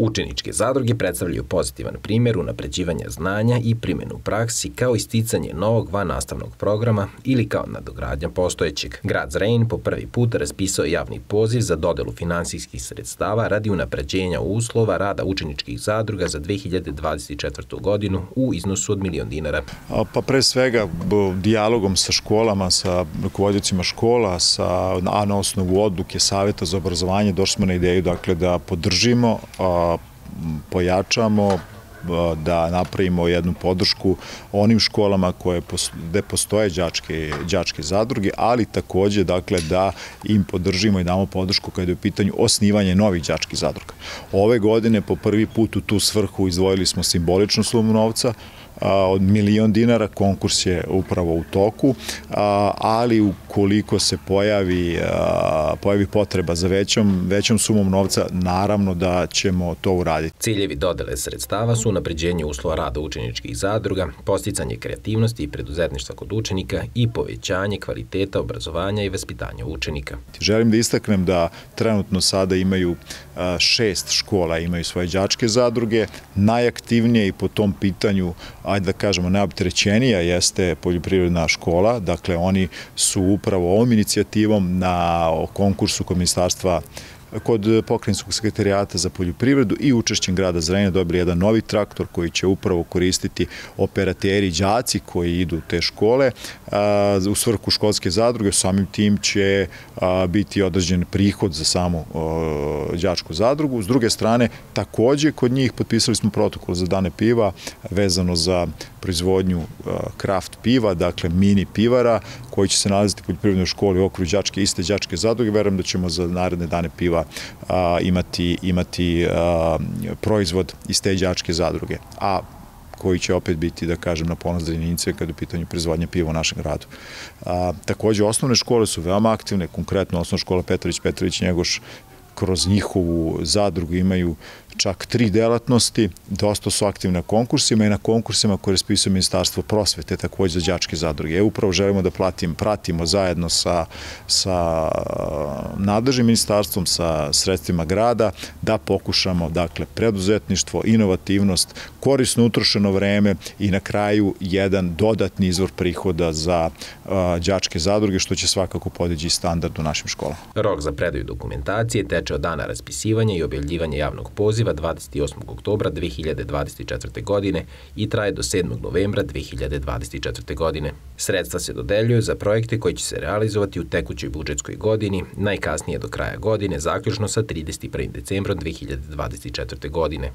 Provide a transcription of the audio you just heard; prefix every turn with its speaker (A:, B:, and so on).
A: Učeničke zadruge predstavljaju pozitivan primjer unapređivanja znanja i primjenu praksi kao isticanje novog van nastavnog programa ili kao nadogradnja postojećeg. Grad Zrein po prvi put raspisao javni poziv za dodelu finansijskih sredstava radi unapređenja uslova rada učeničkih zadruga za 2024. godinu u iznosu od milion dinara.
B: Pa pre svega dijalogom sa školama, sa rukovodicima škola, sa, a na osnovu odluke Saveta za obrazovanje došli smo na ideju dakle, da podržimo, pojačamo, da napravimo jednu podršku onim školama koje gde postoje đačke, đačke zadruge, ali takođe dakle da im podržimo i damo podršku kada je u pitanju osnivanje novih đačkih zadruga. Ove godine po prvi put u tu svrhu izdvojili smo simboličnu sumu novca, od milion dinara, konkurs je upravo u toku, ali ukoliko se pojavi, pojavi potreba za većom, većom sumom novca, naravno da ćemo to uraditi.
A: Ciljevi dodele sredstava su napređenje uslova rada učeničkih zadruga, posticanje kreativnosti i preduzetništva kod učenika i povećanje kvaliteta obrazovanja i vaspitanja učenika.
B: Želim da istaknem da trenutno sada imaju šest škola imaju svoje đačke zadruge, najaktivnije i po tom pitanju ajde da kažemo, najoptrećenija jeste poljoprivredna škola, dakle oni su upravo ovom inicijativom na konkursu kod ministarstva kod pokrenjskog sekretarijata za poljoprivredu i učešćem grada Zrenja dobili jedan novi traktor koji će upravo koristiti operateri đaci koji idu u te škole u svrhu školske zadruge, samim tim će biti određen prihod za samu đačku zadrugu. S druge strane, takođe kod njih potpisali smo protokol za dane piva vezano za proizvodnju kraft piva, dakle mini pivara koji će se nalaziti u poljoprivrednoj školi okru đačke, iste đačke zadruge. Verujem da ćemo za naredne dane piva imati, imati proizvod iz te đačke zadruge. A koji će opet biti, da kažem, na ponos jedinice kada je u pitanju proizvodnje piva u našem gradu. A, takođe, osnovne škole su veoma aktivne, konkretno osnovna škola Petrović, Petrović, Njegoš, kroz njihovu zadrugu imaju čak tri delatnosti, dosta su aktivne na konkursima i na konkursima koje raspisuje Ministarstvo prosvete, takođe za đačke zadruge. E, upravo želimo da platim, pratimo zajedno sa, sa nadležnim ministarstvom, sa sredstvima grada, da pokušamo, dakle, preduzetništvo, inovativnost, korisno utrošeno vreme i na kraju jedan dodatni izvor prihoda za đačke zadruge, što će svakako podići standard u našim školama.
A: Rok za predaju dokumentacije teče od dana raspisivanja i objavljivanja javnog poziva 28. oktobra 2024. godine i traje do 7. novembra 2024. godine. Sredstva se dodeljuju za projekte koji će se realizovati u tekućoj budžetskoj godini, najkasnije do kraja godine, zaključno sa 31. decembrom 2024. godine.